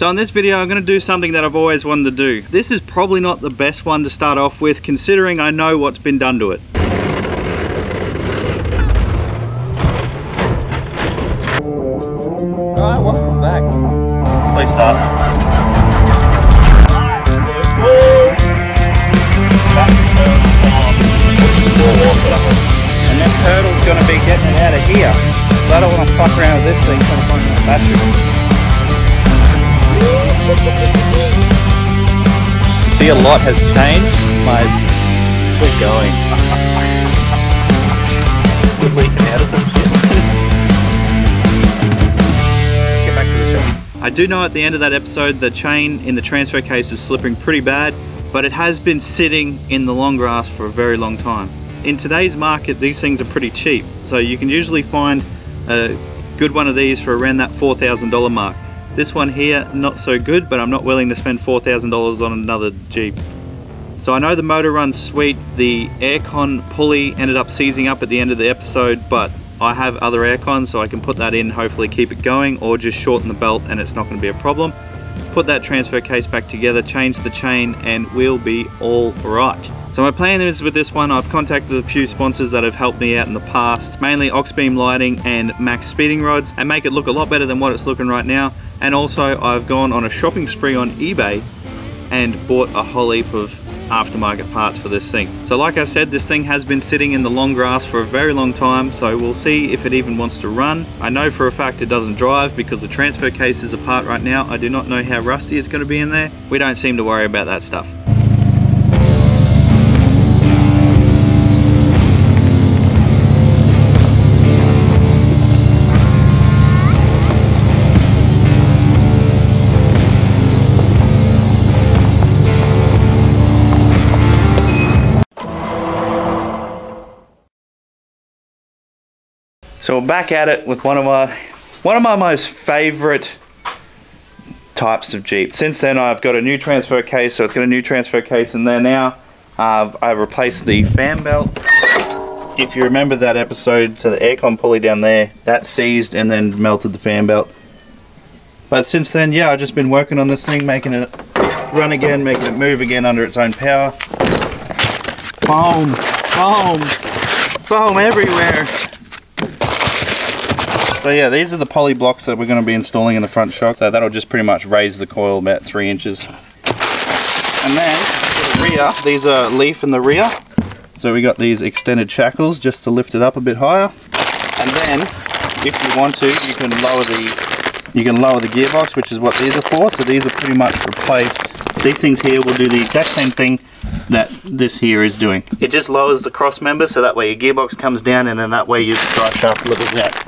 So in this video I'm going to do something that I've always wanted to do. This is probably not the best one to start off with considering I know what's been done to it. Alright, welcome back. Please start. And this hurdle's going to be getting it out of here. So I don't want to fuck around with this thing trying to find my battery. See, a lot has changed. My, we're going. we're leaking out of some shit. Let's get back to the show. I do know at the end of that episode the chain in the transfer case was slipping pretty bad, but it has been sitting in the long grass for a very long time. In today's market, these things are pretty cheap, so you can usually find a good one of these for around that $4,000 mark. This one here, not so good, but I'm not willing to spend $4,000 on another Jeep. So I know the motor runs sweet, the aircon pulley ended up seizing up at the end of the episode, but I have other aircons so I can put that in, hopefully keep it going, or just shorten the belt and it's not going to be a problem. Put that transfer case back together, change the chain, and we'll be all right. So my plan is with this one, I've contacted a few sponsors that have helped me out in the past, mainly Auxbeam Lighting and MaXpeedingRods, and make it look a lot better than what it's looking right now. And also I've gone on a shopping spree on eBay and bought a whole heap of aftermarket parts for this thing. So like I said, this thing has been sitting in the long grass for a very long time, so we'll see if it even wants to run. I know for a fact it doesn't drive because the transfer case is apart right now. I do not know how rusty it's going to be in there. We don't seem to worry about that stuff. So we're back at it with one of my one of my most favorite types of Jeep. Since then I've got a new transfer case, so it's got a new transfer case in there now. Uh, I replaced the fan belt. If you remember that episode to the aircon pulley down there, that seized and then melted the fan belt. But since then, yeah, I've just been working on this thing, making it run again, making it move again under its own power. Foam, foam, foam everywhere. So yeah, these are the poly blocks that we're going to be installing in the front shock. So that'll just pretty much raise the coil about three inches. And then the rear, these are leaf in the rear. So we got these extended shackles just to lift it up a bit higher. And then, if you want to, you can lower the you can lower the gearbox, which is what these are for. So these are pretty much replace. These things here will do the exact same thing that this here is doing. It just lowers the cross member so that way your gearbox comes down and then that way your drive shaft levels out.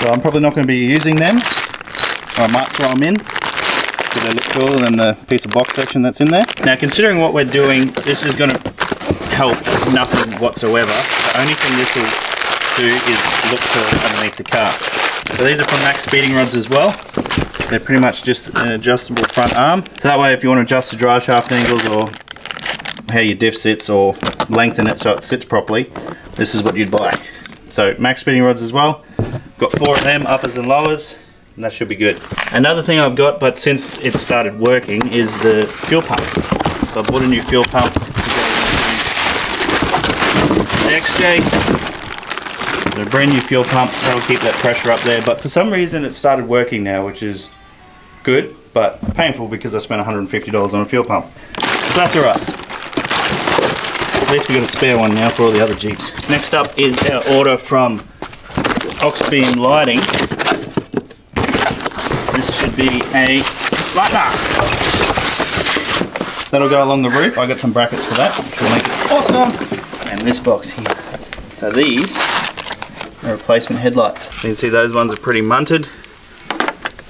So I'm probably not going to be using them. I might throw them in because they look cooler than the piece of box section that's in there. Now considering what we're doing, this is going to help nothing whatsoever. The only thing this will do is look for underneath the car. So these are from MaXpeedingRods as well. They're pretty much just an adjustable front arm. So that way if you want to adjust the drive shaft angles or how your diff sits or lengthen it so it sits properly, this is what you'd buy. So MaXpeedingRods as well. Got four of them, uppers and lowers, and that should be good. Another thing I've got, but since it started working, is the fuel pump. So I bought a new fuel pump go into the brand new fuel pump, that'll keep that pressure up there, but for some reason it started working now, which is good, but painful because I spent $150 on a fuel pump. That's alright. At least we got a spare one now for all the other Jeeps. Next up is our order from Auxbeam Lighting. This should be a light bar. That'll go along the roof. I got some brackets for that, which will make it awesome. And this box here. So these are replacement headlights. You can see those ones are pretty munted.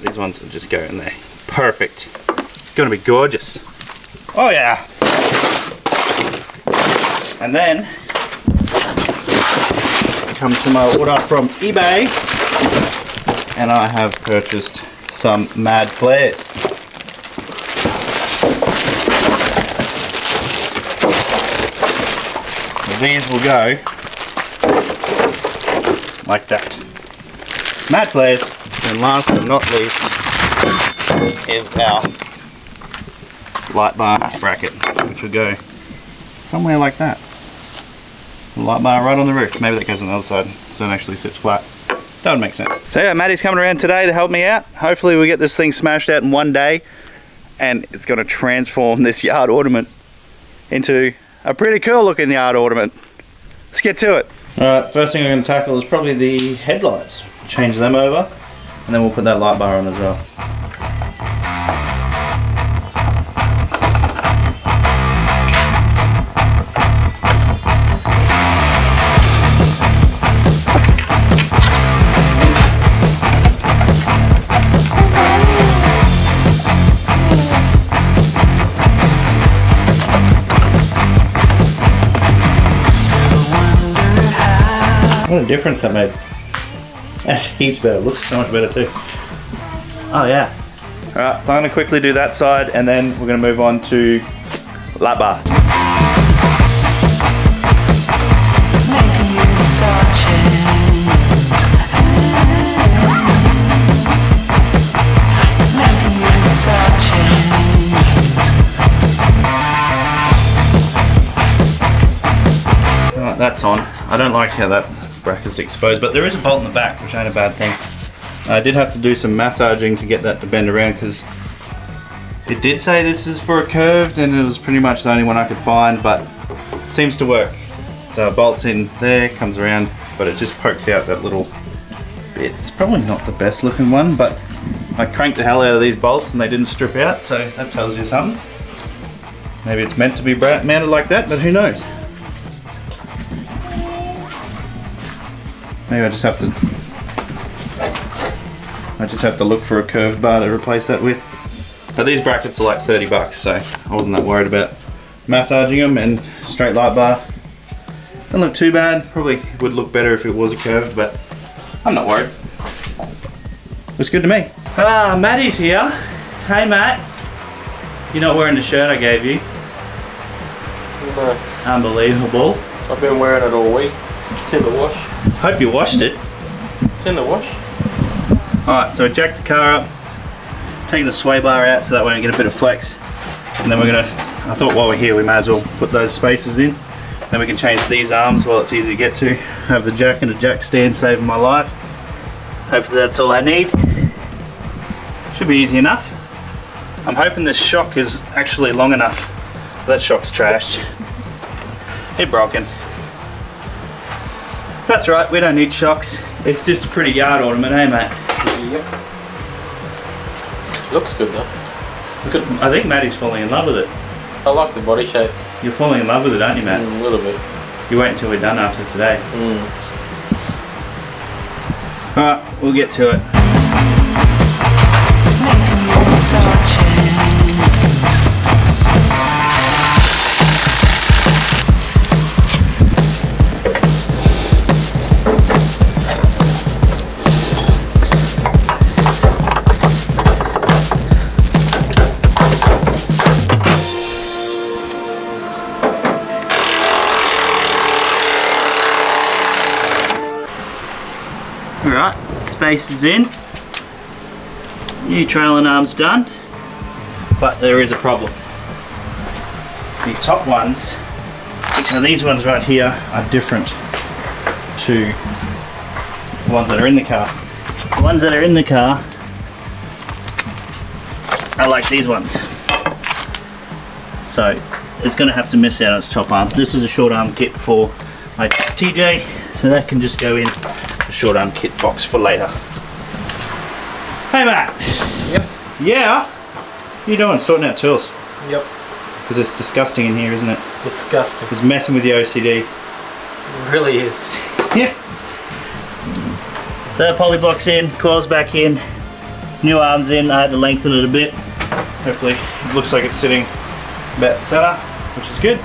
These ones will just go in there. Perfect. It's gonna be gorgeous. Oh yeah. And then comes to my order from eBay and I have purchased some mad flares. These will go like that. Mad flares, and last but not least, is our light bar bracket, which will go somewhere like that. Light bar right on the roof. Maybe that goes on the other side, so it actually sits flat. That would make sense. So yeah, Maddie's coming around today to help me out. Hopefully we get this thing smashed out in one day and it's going to transform this yard ornament into a pretty cool looking yard ornament. Let's get to it. Alright, first thing I'm going to tackle is probably the headlights. Change them over and then we'll put that light bar on as well. Difference that made. That's heaps better. Looks so much better too. Oh yeah. Alright, so I'm to quickly do that side and then we're to move on to light bar. That's on. I don't like how that bracket's exposed, but there is a bolt in the back, which ain't a bad thing. I did have to do some massaging to get that to bend around because it did say this is for a curved and it was pretty much the only one I could find, but seems to work. So it bolts in there, comes around, but it just pokes out that little bit. It's probably not the best looking one, but I cranked the hell out of these bolts and they didn't strip out, so that tells you something. Maybe it's meant to be mounted like that, but who knows? Maybe I just have to. I just have to look for a curved bar to replace that with. But these brackets are like 30 bucks, so I wasn't that worried about massaging them and straight light bar. Doesn't look too bad. Probably would look better if it was a curved, but I'm not worried. Looks good to me. Ah, Maddie's here. Hey, Matt. You're not wearing the shirt I gave you. No, Unbelievable. I've been wearing it all week. It's in the wash. Hope you washed it. It's in the wash. Alright, so we jack the car up, take the sway bar out so that way we get a bit of flex. And then we're gonna, I thought while we're here we may as well put those spacers in. Then we can change these arms while it's easy to get to. Have the jack and a jack stand saving my life. Hopefully that's all I need. Should be easy enough. I'm hoping this shock is actually long enough. That shock's trashed. It broken. That's right, we don't need shocks. It's just a pretty yard ornament, eh mate? Yep. Looks good though. Good. I think Maddie's falling in love with it. I like the body shape. You're falling in love with it, aren't you, Matt? Mm, a little bit. You wait until we're done after today. Mm. Alright, we'll get to it. Alright, space is in. New trailing arm's done. But there is a problem. The top ones, now these ones right here are different to the ones that are in the car. The ones that are in the car are like these ones. So it's going to have to miss out on its top arm. This is a short arm kit for my TJ, so that can just go in short arm kit box for later. Hey Matt. Yep. Yeah. What are you doing? Sorting out tools. Yep. Because it's disgusting in here, isn't it? Disgusting. It's messing with the OCD. It really is. Yeah. So that poly blocks in, coils back in, new arms in. I had to lengthen it a bit. Hopefully, it looks like it's sitting about center, which is good.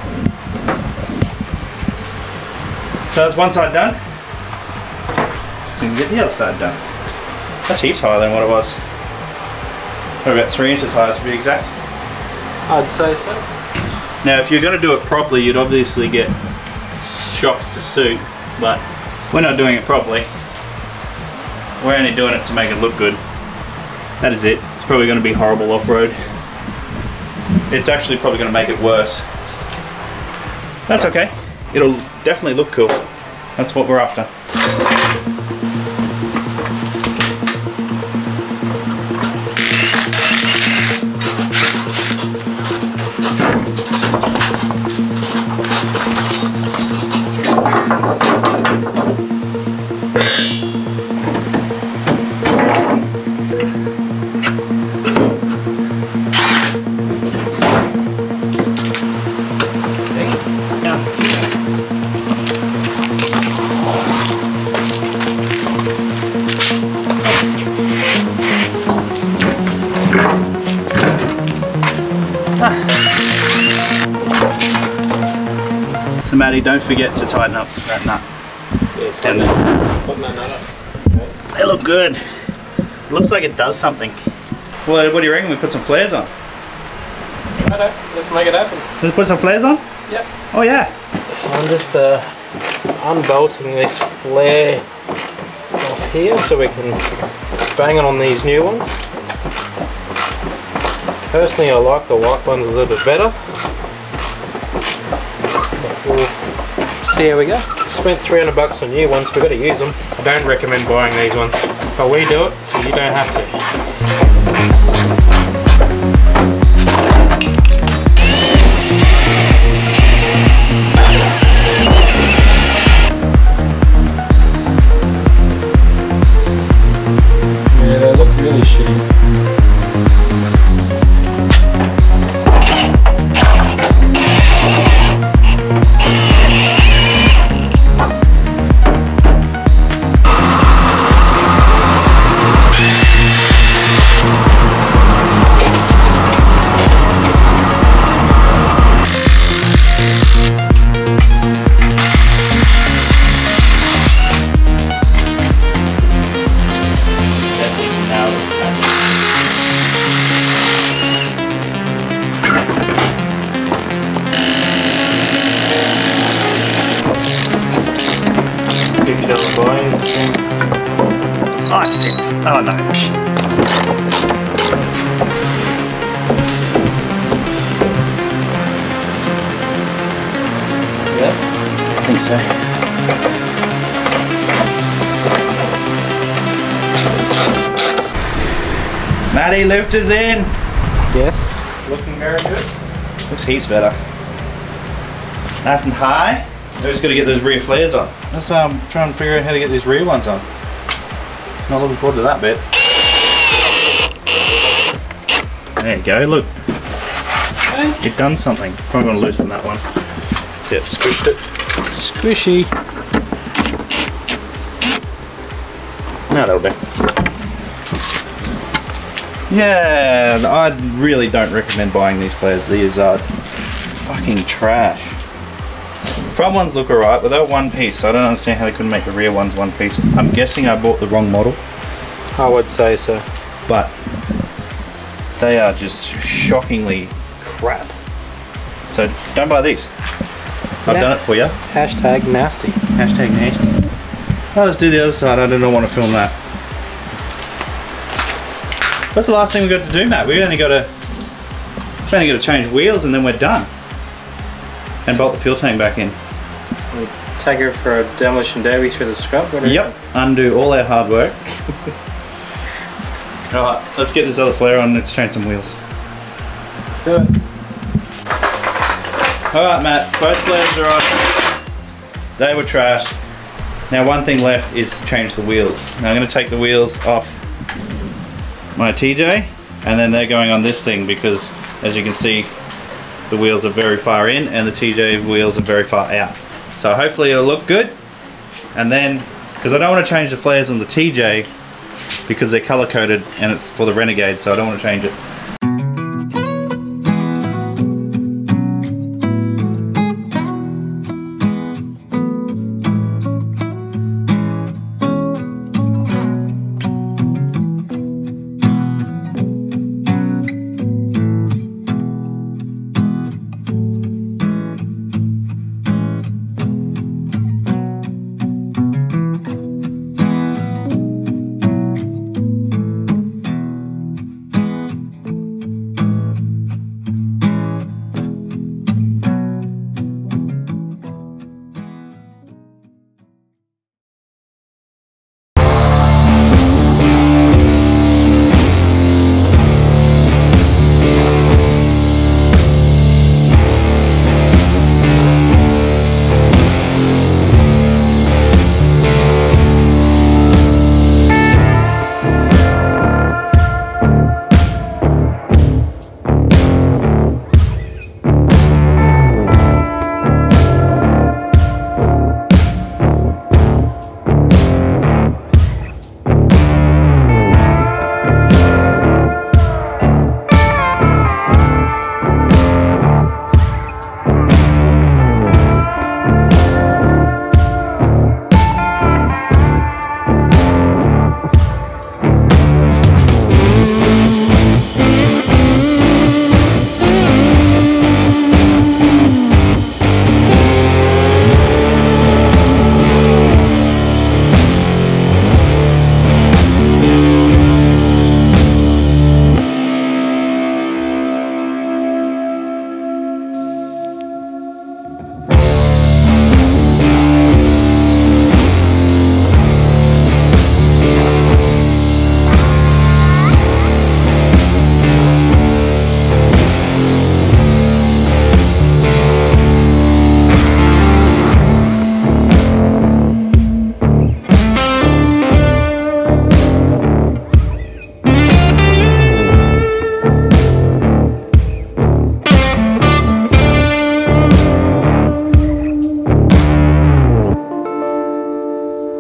So that's one side done. So can get the other side done. That's heaps higher than what it was. Probably about three inches higher to be exact. I'd say so. Now, if you're going to do it properly, you'd obviously get shocks to suit, but we're not doing it properly. We're only doing it to make it look good. That is it. It's probably going to be horrible off-road. It's actually probably going to make it worse. That's okay. It'll definitely look cool. That's what we're after. So Maddie, don't forget to tighten up that nut. Yeah, Down there. That nut up. They look good. It looks like it does something. Well, what do you reckon? We put some flares on. Righto, let's make it happen. Let's put some flares on? Yep. Oh yeah. So I'm just uh, unbolting this flare off here so we can bang it on these new ones. Personally, I like the white ones a little bit better. But we'll see how we go. Spent 300 bucks on new ones, we've got to use them. I don't recommend buying these ones, but we do it so you don't have to. Fifty dollar buy. Oh, it fits. Oh no. Yeah. I think so. Maddie, lift is in. Yes. Looking very good. Looks heaps better. Nice and high. We're just got to get those rear flares on. Why I'm trying to figure out how to get these rear ones on. Not looking forward to that bit. There you go, look. It done something. Probably going to loosen that one. See, it squished it. Squishy. No, that'll do. Yeah, I really don't recommend buying these flares. These are fucking trash. Front ones look alright, but they're one piece. So I don't understand how they couldn't make the rear ones one piece. I'm guessing I bought the wrong model, I would say so. but they are just shockingly crap. So don't buy these. I've Yeah. done it for you. Hashtag nasty. Hashtag nasty. Oh, let's do the other side. I do not want to film that. What's the last thing we got to do, Matt? We only got to, we only got to change wheels and then we're done. And bolt the fuel tank back in. Take her for a demolition derby through the scrub. What do you Yep. Undo all our hard work. all right, let's get this other flare on. Let's change some wheels. Let's do it. All right, Matt. Both flares are on. They were trash. Now one thing left is to change the wheels. Now I'm going to take the wheels off my TJ, and then they're going on this thing because, as you can see, the wheels are very far in, and the TJ wheels are very far out. So hopefully it'll look good. And then, because I don't want to change the flares on the TJ because they're color coded and it's for the Renegade, so I don't want to change it.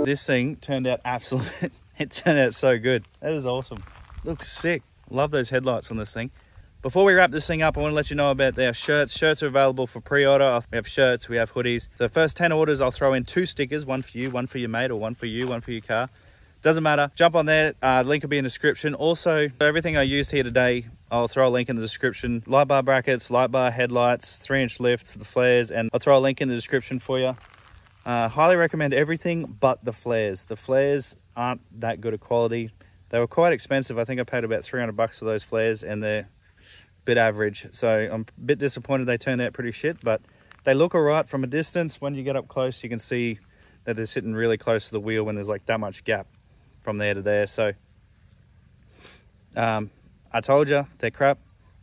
This thing turned out absolute. it turned out so good. That is awesome. Looks sick. Love those headlights on this thing. Before we wrap this thing up, I want to let you know about their shirts. Shirts are available for pre-order. We have shirts, we have hoodies. The first 10 orders, I'll throw in two stickers, one for you, one for your mate, or one for you, one for your car. Doesn't matter. Jump on there. Uh, link will be in the description. Also, everything I used here today, I'll throw a link in the description. Light bar brackets, light bar headlights, three inch lift for the flares, and I'll throw a link in the description for you. Uh, highly recommend everything but the flares. The flares aren't that good a quality. They were quite expensive. I think I paid about 300 bucks for those flares and they're a bit average. So I'm a bit disappointed they turned out pretty shit, but they look all right from a distance. When you get up close, you can see that they're sitting really close to the wheel when there's like that much gap from there to there. So um, I told you, they're crap.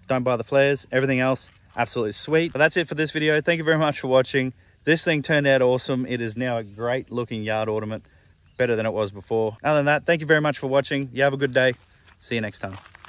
Don't buy the flares. Everything else, absolutely sweet. But that's it for this video. Thank you very much for watching. This thing turned out awesome. It is now a great looking yard ornament. Better than it was before. Other than that, thank you very much for watching. You have a good day. See you next time.